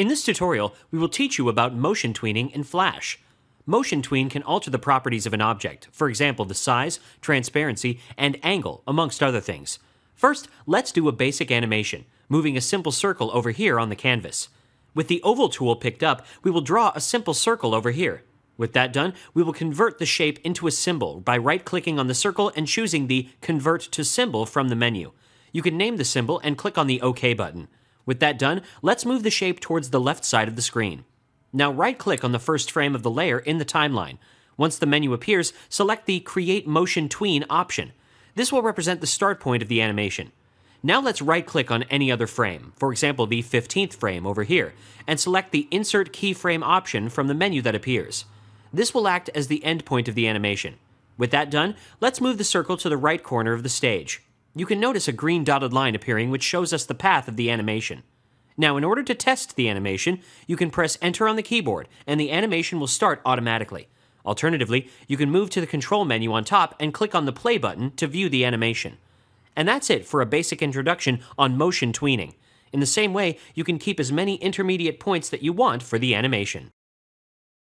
In this tutorial, we will teach you about motion tweening in Flash. Motion tween can alter the properties of an object, for example, the size, transparency, and angle, amongst other things. First, let's do a basic animation, moving a simple circle over here on the canvas. With the oval tool picked up, we will draw a simple circle over here. With that done, we will convert the shape into a symbol by right-clicking on the circle and choosing the Convert to Symbol from the menu. You can name the symbol and click on the OK button. With that done, let's move the shape towards the left side of the screen. Now right-click on the first frame of the layer in the timeline. Once the menu appears, select the Create Motion Tween option. This will represent the start point of the animation. Now let's right-click on any other frame, for example the 15th frame over here, and select the Insert Keyframe option from the menu that appears. This will act as the end point of the animation. With that done, let's move the circle to the right corner of the stage. You can notice a green dotted line appearing which shows us the path of the animation. Now, in order to test the animation, you can press Enter on the keyboard, and the animation will start automatically. Alternatively, you can move to the control menu on top and click on the play button to view the animation. And that's it for a basic introduction on motion tweening. In the same way, you can keep as many intermediate points that you want for the animation.